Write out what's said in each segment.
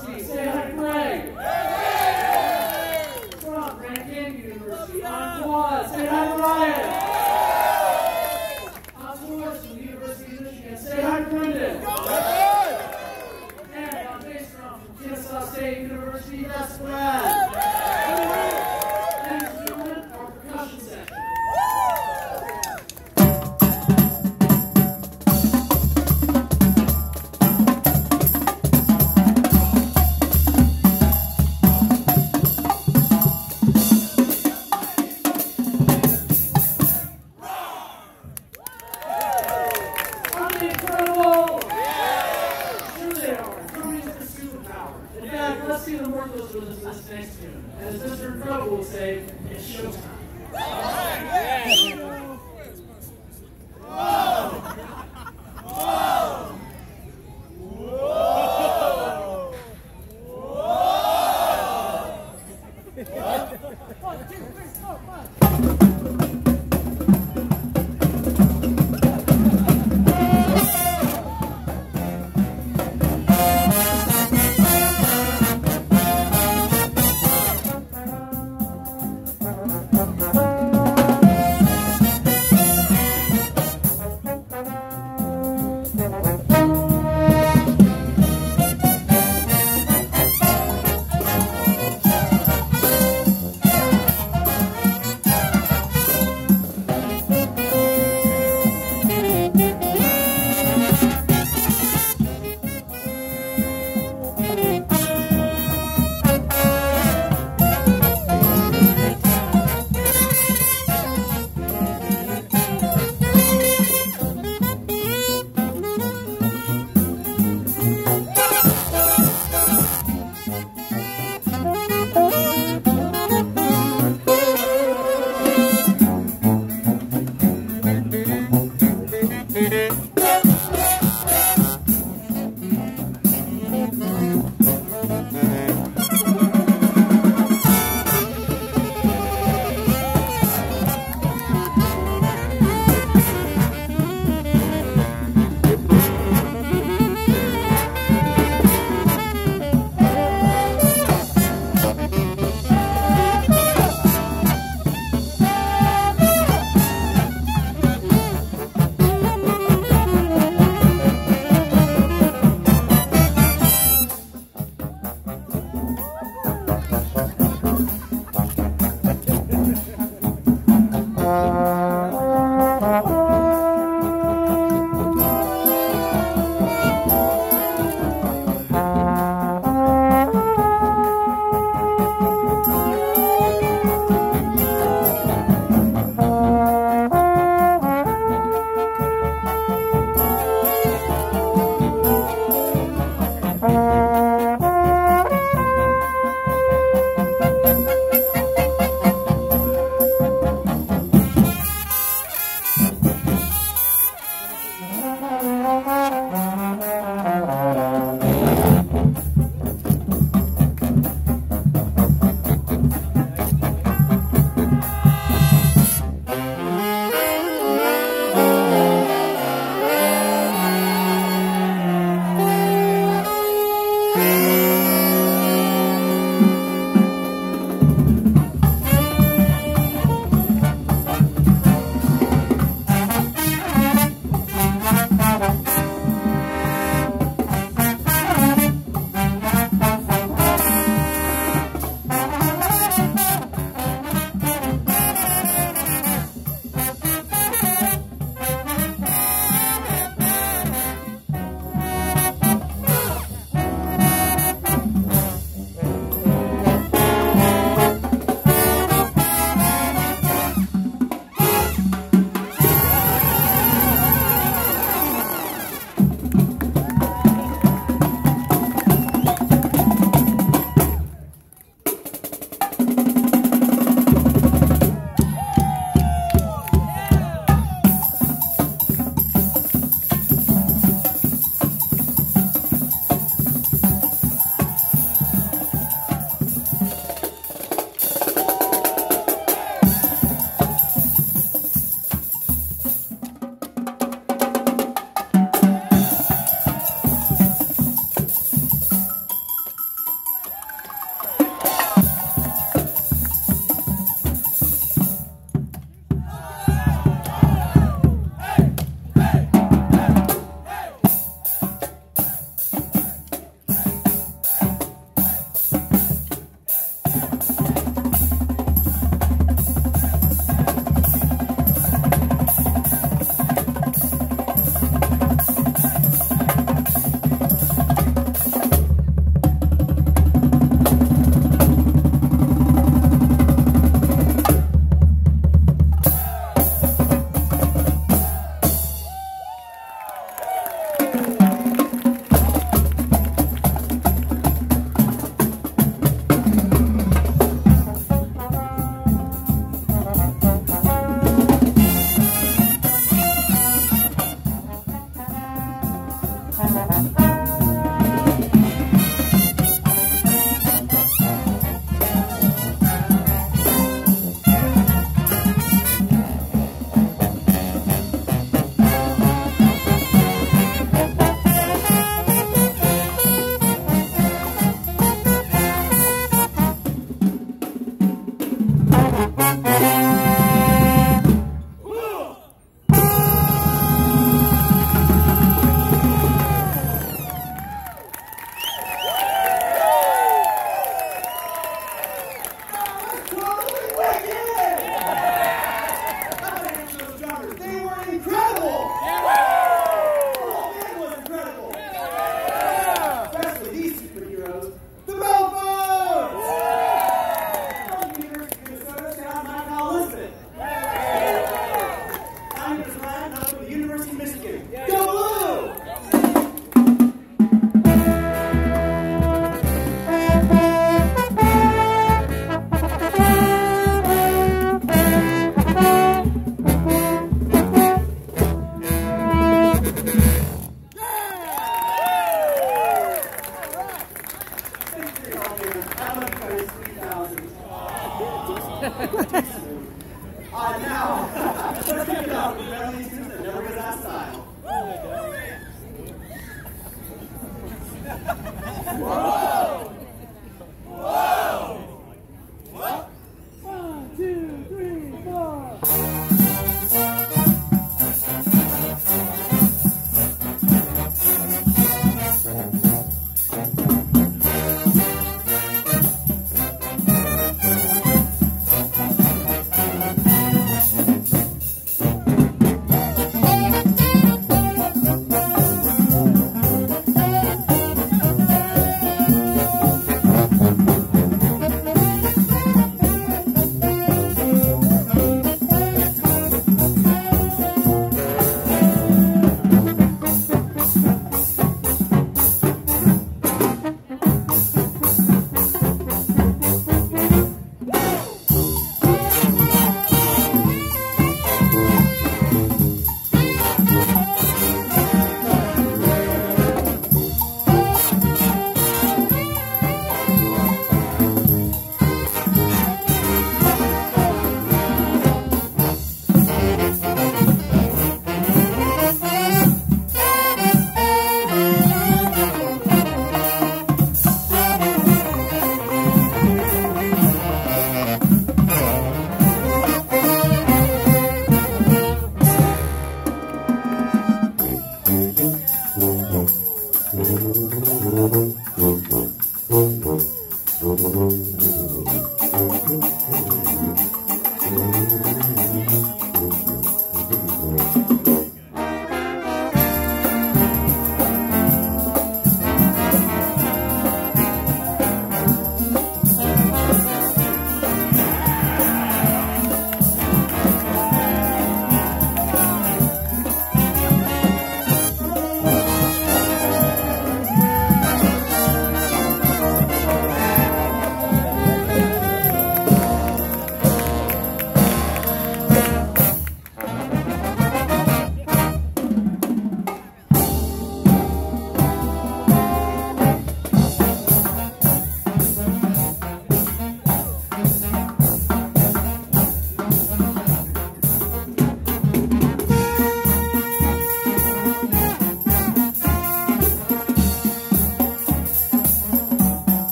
University. Incredible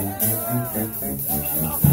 あっ。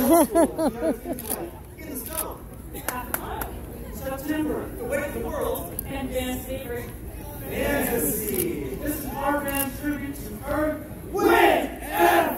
September, the way of the world, and Dan's favorite fantasy. This is our band tribute to Earth, Wind, and